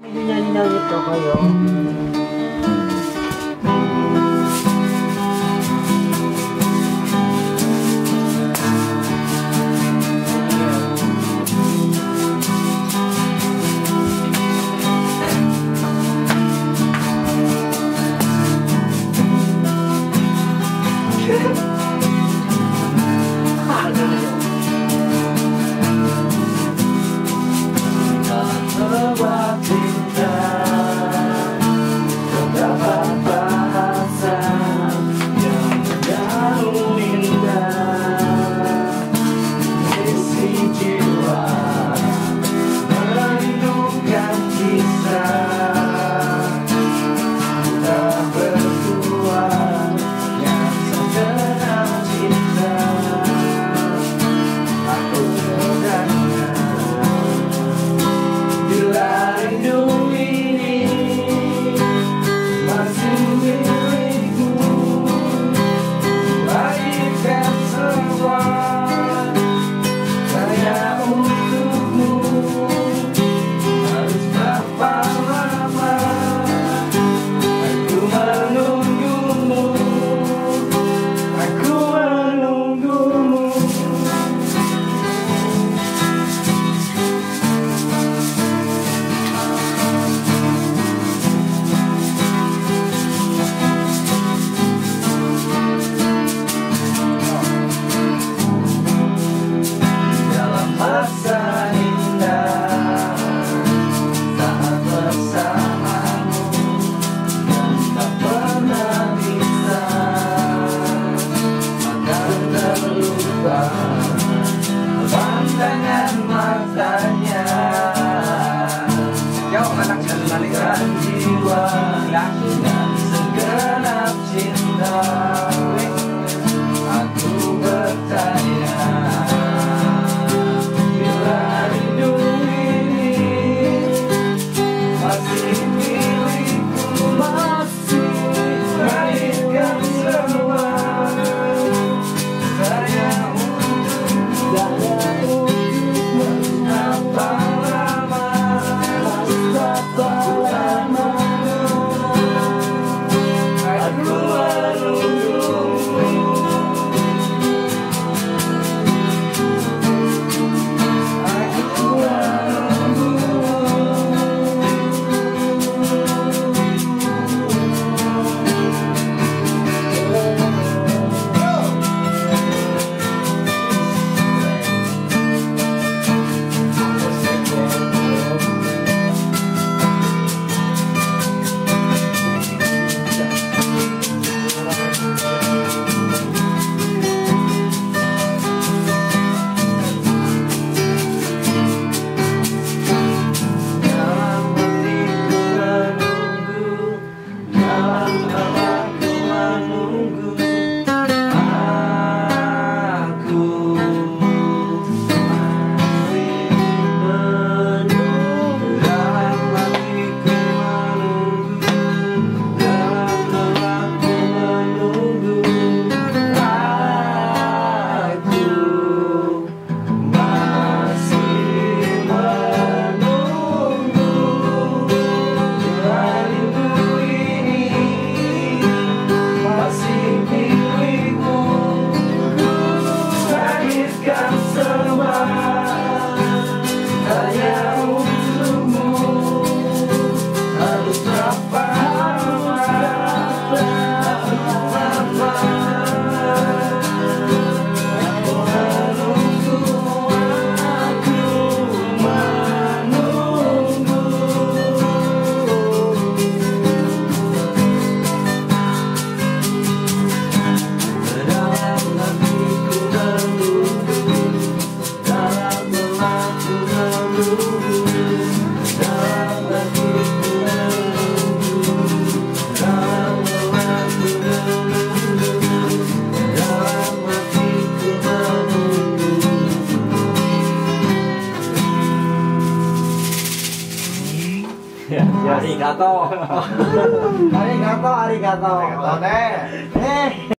何何何とかよ。kembalikan jiwa yakin dan segenap cinta. ありがとう。ありがとう、ありがとう。ありがとね。ね